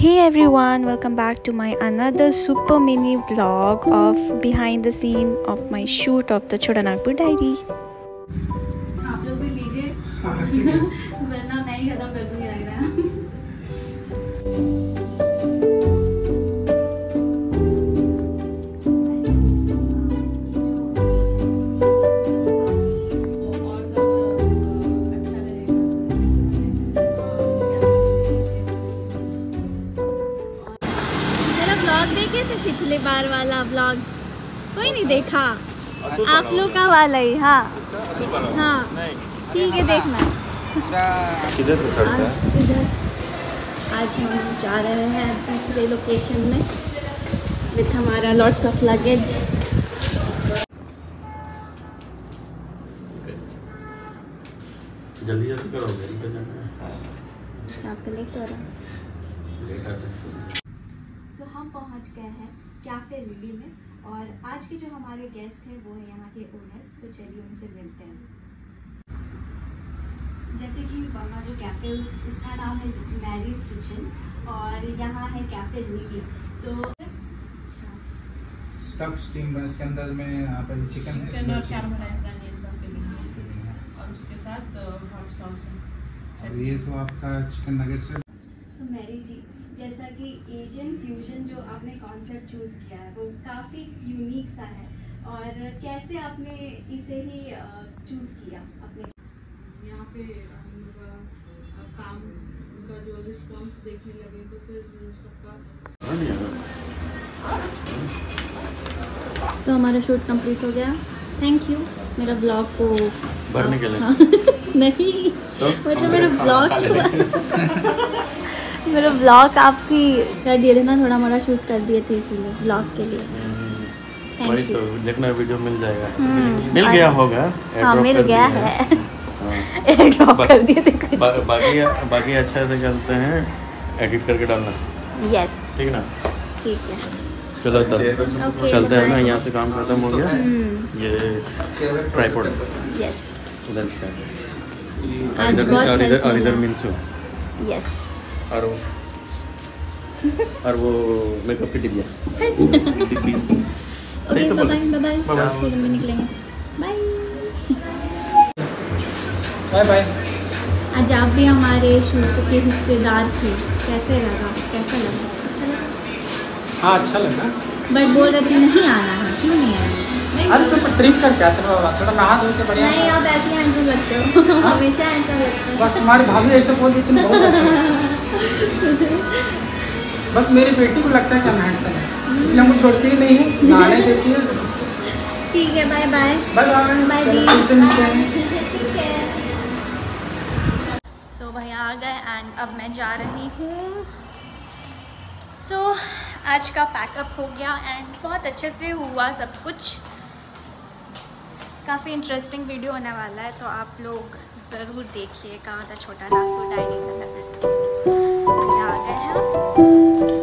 Hey everyone, welcome back to my another super mini vlog of behind the scene of my shoot of the Choda Nagpur Diary. आप लोग भी लीजिए वरना मैं ही खत्म कर दूंगी पिछले बार वाला vlog कोई नहीं देखा। आप लोग का वाला ही हाँ। हाँ। ठीक है देखना। किधर से चढ़ता है? आज हम जा रहे हैं दूसरे लोकेशन में विथ हमारा लॉट्स ऑफ़ लगेज जल्दी जल्दी करो मेरी को जाना है। आपका लेट हो रहा है। लेट आते हैं। तो हम पहुँच गए हैं। कैफ़े लिली में। और आज के जो हमारे गेस्ट हैं वो है यहाँ के ओनर्स तो चलिए उनसे मिलते हैं। जैसे कि वहाँ जो कैफ़े उस, उसका नाम है मैरीज किचन और यहाँ है कैफ़े लिली। तो अच्छा। स्टफ़ स्टीम है इसके अंदर में यहाँ पर चिकन है चिकन और। और उसके साथ हॉट सॉस है। और ये तो आपका चिकन नगेट्स है। तो मैरी जी जैसा कि एशियन फ्यूजन जो आपने कॉन्सेप्ट चूज़ किया है वो काफ़ी यूनिक सा है। और कैसे आपने इसे ही चूज़ किया अपने? यहाँ पे हम लोग काम उनका जो रिस्पॉन्स देखने लगे तो फिर सबका तो हमारा शूट कंप्लीट हो गया। थैंक यू मेरा ब्लॉग को भरने के लिए। हाँ, नहीं। तो? मतलब मेरा ब्लॉग मेरा ब्लॉग आपकी कर दिए थे ना थोड़ा मोड़ा शूट कर दिए थे इसीलिए ब्लॉग के लिए। हम्म, वही तो देखना वीडियो मिल जाएगा। हम्म, मिल गया होगा हाँ मिल गया है। हाँ। एयर ड्रॉप बा- कर दिए थे कुछ। बा, बाकी बाकी अच्छा से करते हैं एडिट करके डालना। यस ठीक ना? ठीक है। चलो तब। Okay, चलते हैं ना यहाँ से काम खत्म हो गया। हम्म। ये ट्राईपोड यस इधर और इधर और इधर। मिनसू यस और और वो मेकअप की डिब्बिया डिब्बी सही ओके तो बाय बोला बाय बाय फिर हम निकलेंगे। बाय बाय बाय आज आप भी हमारे शूट के हिस्सेदार थे। कैसे लगा? कैसा लगा? अच्छा लगा? हाँ अच्छा लगा। बट बोल रहे थे नहीं आना है। क्यों नहीं आना अरे तो ट्रिप करके आते हो बाबा थोड़ा नहा धो के बढ़िया नहीं आप ऐसे हैंडसम लगते हो। हमेशा हैंडसम लगते हो। बस तुम्हारी भाभी ऐसे बोल देती है, बहुत अच्छा। बस मेरी बेटी को लगता है कि हम हैंडसम है। इसलिए मुझे छोड़ती ही नहीं है नहाने देती है। ठीक है bye bye bye bye bye मिलते हैं। सो भैया आ गए एंड अब मैं जा रही हूँ। सो so, आज का पैकअप हो गया एंड बहुत अच्छे से हुआ सब कुछ। काफ़ी इंटरेस्टिंग वीडियो होने वाला है तो आप लोग ज़रूर देखिए, कहाँ था छोटा नागपुर डाइनिंग में फिर से आ गए हैं।